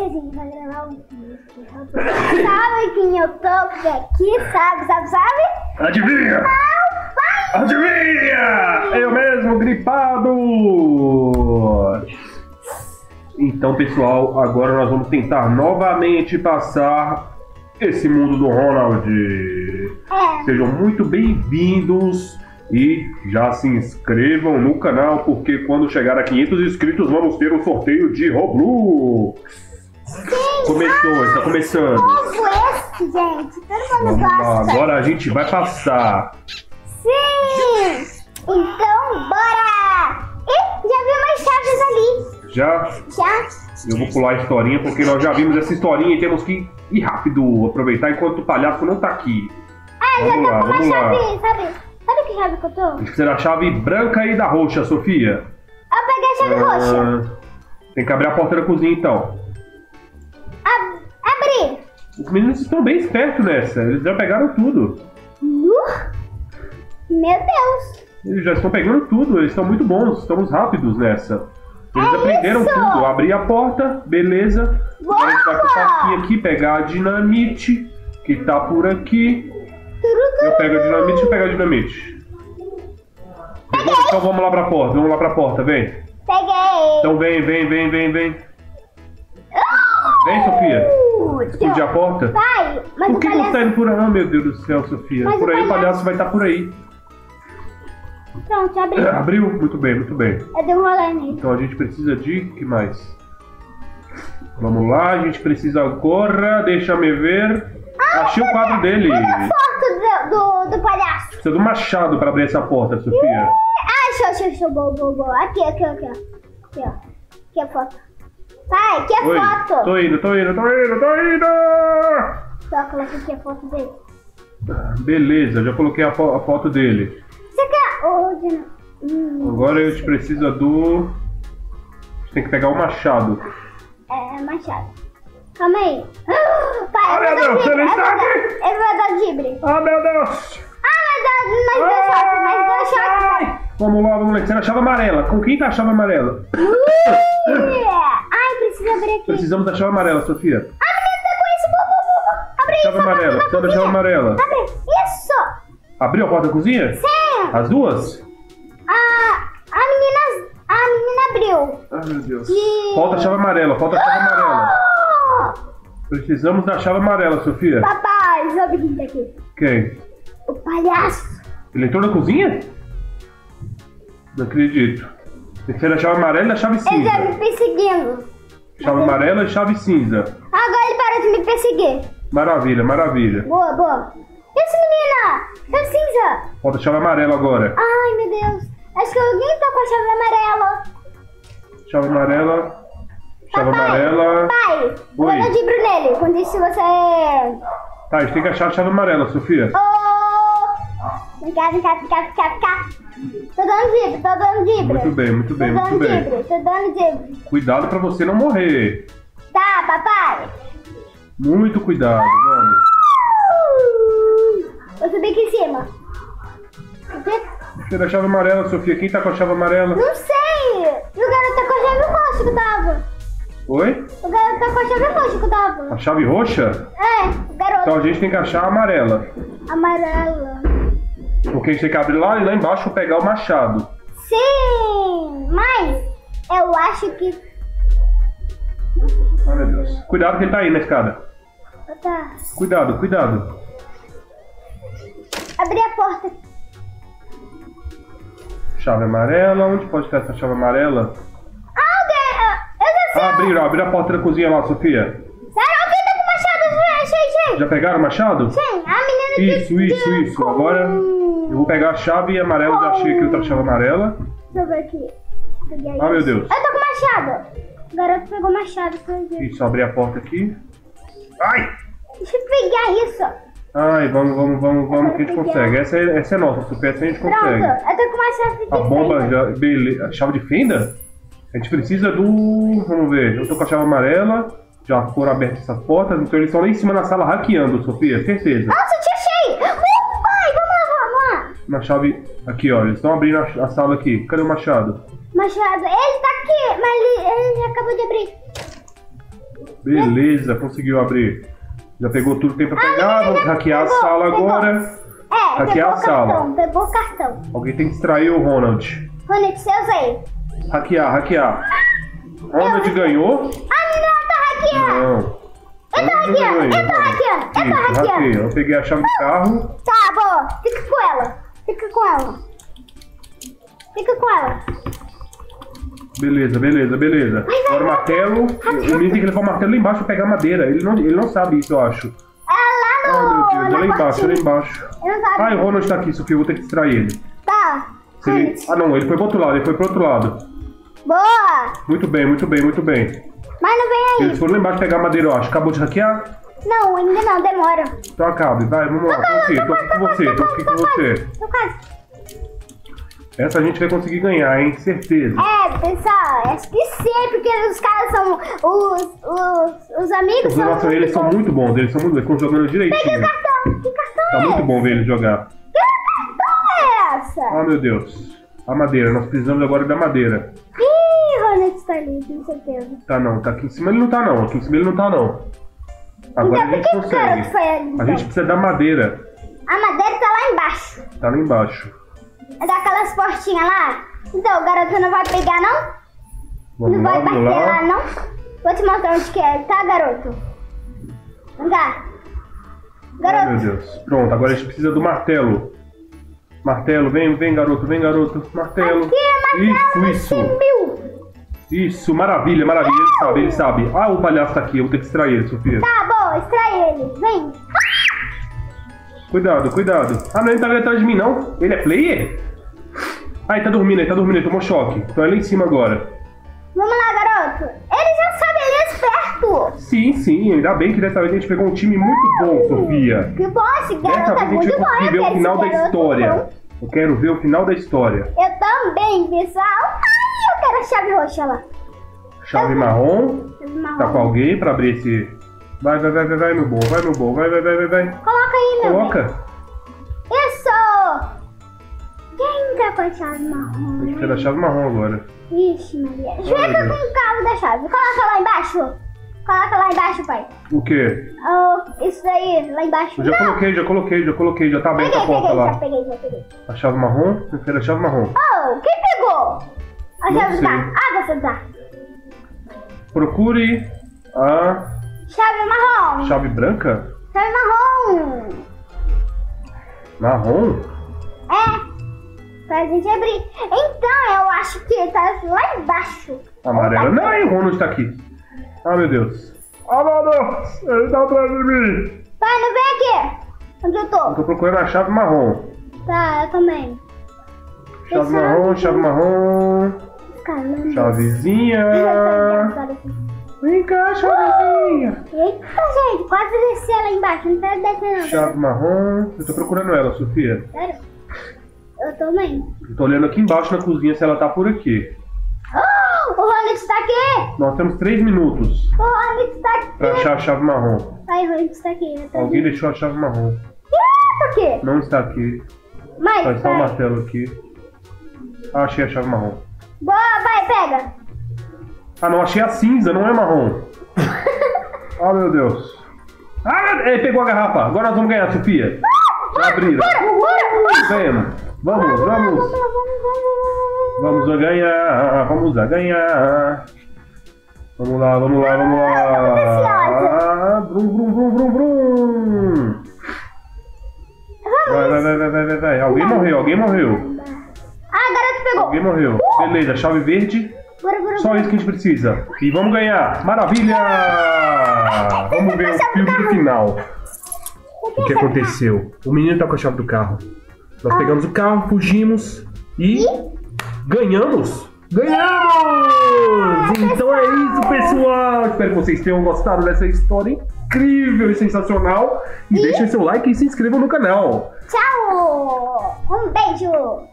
Hoje a gente vai gravar um vídeo. Sabe quem eu tô aqui? Sabe, sabe, sabe? Adivinha? Adivinha? Eu mesmo, gripado! Então, pessoal, agora nós vamos tentar novamente passar esse mundo do Ronald. É. Sejam muito bem-vindos e já se inscrevam no canal, porque quando chegar a 500 inscritos vamos ter um sorteio de Roblox. Começou, está começando. Povo esse, gente. Todo mundo Vamos lá, gosta. agora a gente vai passar. Sim! Então, bora! Ih, já vi umas chaves ali. Já Já? eu vou pular a historinha, porque nós já vimos essa historinha e temos que ir rápido, aproveitar enquanto o palhaço não tá aqui. Ah, já Vamos tô lá, com uma vamos lá. chave, sabe? Sabe que chave que eu tô? A gente precisa da chave branca e da roxa, Sofia. Eu peguei a chave roxa. Ah, Tem que abrir a porta da cozinha então. Os meninos estão bem espertos nessa, eles já pegaram tudo. Uh, Meu Deus. Eles já estão pegando tudo, eles estão muito bons, estamos rápidos nessa. Eles É aprenderam isso! tudo. Abrir a porta, beleza. Agora a gente vai pro Boa! parquinho aqui, pegar a dinamite, que tá por aqui. Eu pego a dinamite, eu pego a dinamite. Pegou? Então vamos lá pra porta, vamos lá pra porta, vem. Peguei. Então vem, vem, vem, vem, vem. Vem, Sofia. Uh, Explodir a porta. Vai, mas Por o que você palhaço... tá indo por aí? Ah, meu Deus do céu, Sofia. Mas Por aí o palhaço- palhaço vai estar por aí. Pronto, abri. Abriu? Muito bem, muito bem. Eu dei um rolê nele. Então a gente precisa de. que mais? Vamos lá, a gente precisa agora. Deixa me ver. Achei o quadro dele. Foto do, do, do palhaço. Precisa do machado para abrir essa porta, Sofia. Ah, show, show, show, boa, boa, boa. Aqui, aqui, aqui, ó. Aqui, ó. Aqui é a foto. Pai, aqui é Oi, foto. tô indo, tô indo, tô indo, tô indo! Só coloca aqui a foto dele. Beleza, já coloquei a, fo- a foto dele. Você quer... Dina. Hum, Agora a gente precisa do. A gente tem que pegar o machado. é, machado. Calma aí. Pai, Ah, eu meu Deus, ele eu está aqui. Ele vai dar dibre. Ah, meu Deus! Ah, mas deu, mas deu choque, mas deu choque. Ai! Vamos lá, vamos lá. Você na chave amarela. Com quem tá a chave amarela? Ai, precisa abrir aqui. Precisamos da chave amarela, Sofia. Isso. Bu, bu, bu, bu. Abre Chave isso. amarela, abre precisamos da chave amarela. Abre. Isso. Abriu a porta da cozinha? Sim. As duas? A, a menina... A menina abriu. Ai, meu Deus. E- Falta a chave amarela, falta a chave amarela. Ah! Precisamos da chave amarela, Sofia. Papai, sabe quem tá aqui? Quem? O palhaço. Ele entrou na cozinha? Não acredito. Tem que ser a chave amarela e da chave Ele tá me cinza. perseguindo. Chave amarela e chave cinza. Agora ele parou de me perseguir. Maravilha, maravilha. Boa, boa. Isso, menina! Chave cinza! Falta a chave amarela agora. Ai, meu Deus. Acho que alguém tá com a chave amarela. Chave amarela. Chave Papai, amarela. Pai, vou dar dibro nele. Quando isso você... Tá, a gente tem que achar a chave amarela, Sofia. Oh! Vem cá, vem cá, vem cá, vem cá, vem cá. Tô dando dibro, tô dando dibro. Muito bem, muito bem, Tô muito dando bem. dibro, tô dando dibro. Cuidado pra você não morrer. Tá, papai. Muito cuidado, vamos. Vou subir aqui em cima. A chave amarela, Sofia. Quem tá com a chave amarela? Não sei! E o garoto tá com a chave roxa que tava. Oi? O garoto tá com a chave roxa que tava. A chave roxa? É, o garoto. Então a gente tem que achar a amarela. Amarela. Porque a gente tem que abrir lá e lá embaixo pegar o machado. Sim! Mas eu acho que. Ai meu Deus. Cuidado que ele tá aí na escada. Tá. Cuidado, cuidado. Abri a porta. Chave amarela. Onde pode estar essa chave amarela? Ah, o ga- Eu já sei! Abriram, abriram a porta da cozinha lá, Sofia. Será que tá com machado? Achei, achei! Já pegaram o machado? Sim, a menina Isso, de- isso, de- isso. Agora eu vou pegar a chave amarela. Já achei aqui outra chave amarela. Deixa eu ver aqui. Peguei Ah, meu. Deus. Eu tô com machado. O garoto pegou machado. Isso, abrir a porta aqui. Ai! Deixa eu pegar isso. Ai, vamos, vamos, vamos, vamos que a gente consegue. Essa é, essa é nossa, Sofia. Essa a gente Pronto, consegue. eu tô com uma chave de A bomba fenda. já. Beleza. A chave de fenda? A gente precisa do. Vamos ver. Eu tô com a chave amarela. Já foram abertas essas portas. Então eles estão lá em cima na sala hackeando, Sofia. Certeza. Nossa, te achei! Uh, pai, vamos lá, vamos lá. Na chave. Aqui, ó. Eles estão abrindo a, a sala aqui. Cadê o machado? Machado, ele tá aqui, mas ele, ele já acabou de abrir. Beleza, conseguiu abrir. Já pegou tudo que tem pra pegar. Vamos hackear a pegou, sala pegou. agora. É, é a cartão, sala. pegou o cartão. Alguém tem que distrair o Ronald. Ronald, eu usei. Hackear, hackear. Ronald ganhou? A menina tá hackeando. Não. Eu tô não hackeando, eu tô hackeando, eu tô hackeando. Eu peguei a chave do carro. Tá, boa. Fica com ela. Fica com ela. Fica com ela. Beleza, beleza, beleza. Agora o martelo. O menino tem que levar o martelo lá embaixo pra pegar madeira. Ele não, ele não sabe isso, eu acho. É lá Ah, no... meu Deus, na lá embaixo, é lá embaixo. Ai, o Ronald tá aqui, Sofia, eu vou ter que distrair ele. Tá. Ele-. Ah, não, ele foi pro outro lado, ele foi pro outro lado. Boa. Muito bem, muito bem, muito bem. Mas não vem aí. Eles foram lá embaixo pegar madeira, eu acho. Acabou de hackear? Não, ainda não, demora. Então acabe, vai, vamos lá. Tô aqui, tô aqui com você, tô aqui com você. Tô quase. Essa a gente vai conseguir ganhar, hein? Certeza. É, pessoal, acho que sim, porque os caras são. Os, os, os amigos Os são. muito eles são muito bons, eles são muito bons, eles estão jogando Peguei o direitinho. cartão. Que cartão Tá é muito esse? bom ver eles jogar. Que cartão é essa? Ah, meu Deus. A madeira, nós precisamos agora da madeira. Ih, Ronald está ali, com certeza. Tá não, tá aqui em cima ele não tá não, aqui em cima ele não tá não. Agora então, a gente consegue. foi ali? A então? gente precisa da madeira. A madeira tá lá embaixo. Tá lá embaixo. É daquelas portinhas lá. Então, o garoto não vai pegar, não? Vamos não lá, vai bater lá. lá. não? Vou te mostrar onde que é, tá, garoto? Vem cá. Garoto, meu Deus. Pronto, agora a gente precisa do martelo. Martelo, vem, vem garoto, vem garoto. Martelo. aqui é martelo Isso, isso. Isso, maravilha, maravilha. Ele sabe, ele sabe. Ah, o palhaço tá aqui, eu vou ter que distrair ele, Sofia. Tá, extrai ele. Vem. Cuidado, cuidado. Ah, não, ele tá ali atrás de mim, não. Ele é player? Ah, ele tá dormindo, ele tá dormindo, ele tomou choque. Então ele é lá em cima agora. Vamos lá, garoto. Ele já sabe, ele é esperto. Sim, sim, ainda bem que dessa vez a gente pegou um time muito bom, Sofia. Que bom, esse Dessa garoto é vez a gente muito vai bom. conseguir Eu ver o final da história. bom. Eu quero ver o final da história. Eu também, pessoal. Ai, eu quero a chave roxa lá. Chave marrom. Chave marrom. Tá com alguém pra abrir esse. Vai, vai, vai, vai, vai, meu bom, vai, meu bom, vai, vai, vai, vai, vai. Coloca aí, meu bem. Coloca. Isso! Quem tá com a chave A marrom? gente precisa da chave marrom agora. Ixi, Maria. Joga com o cabo da chave. Coloca lá embaixo. Coloca lá embaixo, pai. O quê? Oh, isso daí, lá embaixo. Eu já Não! coloquei, já coloquei, já coloquei, já tá aberta Peguei, a porta peguei, já lá. peguei, já peguei. A chave marrom? Eu quero a chave marrom. Oh, quem pegou? A Não chave sei. tá. Ah, você tá. Procure a Chave marrom. chave branca? Chave marrom. Marrom? É. Pra gente abrir. Então, eu acho que tá lá embaixo. Amarela. Não, e o Ronald tá aqui. Ah, meu Deus. Ah, meu Deus! Ele tá atrás de mim. Pai, não vem aqui. Onde eu Eu tô? tô procurando a chave marrom. Tá, eu também. Chave marrom, chave marrom. Caramba. Chavezinha. Vem cá, chavezinha. Eita, gente, quase desci lá embaixo. Não quero descer, não. Chave marrom. Eu tô procurando ela, Sofia. Sério? Eu também. Eu tô olhando aqui embaixo na cozinha se ela tá por aqui. Oh, o Ronix tá aqui! Nós temos três minutos O Ronix tá pra aqui! achar a chave marrom. Ai, o Ronix tá aqui. Eu tô Alguém aqui. deixou a chave marrom. Ih, tá aqui! Não está aqui. Mãe, Tá só o pai. martelo aqui. Ah, achei a chave marrom. Boa, pai, pega! Ah, não, achei a cinza, não é marrom. Ah, meu Deus. Ah, ele pegou a garrafa. Agora nós vamos ganhar, Sofia. Já abriram. Ganhamos. Vamos, Vamos, vamos. vamos, a ganhar. Vamos a ganhar. Vamos lá, vamos lá, vamos lá. Ah, Brum, brum, brum, brum, brum. Vai, vai, vai, vai, vai, vai, vai. Alguém morreu, alguém morreu. Ah, garoto pegou! Alguém morreu. Beleza, chave verde. Bora, bora, Só isso que a gente precisa. E vamos ganhar. Maravilha! Vamos ver o filme do final. O que aconteceu? O menino tá com a chave do carro. Nós pegamos o carro, fugimos e ganhamos! Ganhamos! Então é isso, pessoal! Espero que vocês tenham gostado dessa história incrível e sensacional. E deixem seu like e se inscrevam no canal. Tchau! Um beijo!